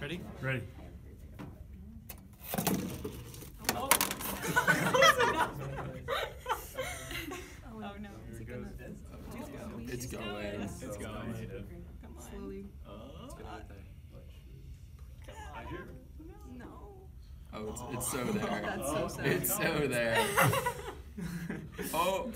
Ready? Ready. Oh no. It gonna It's going. It's going. come on? Slowly. No. Oh, it's, it's so there. That's so oh, sad. It's so there. oh.